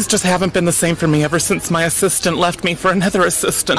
Things just haven't been the same for me ever since my assistant left me for another assistant.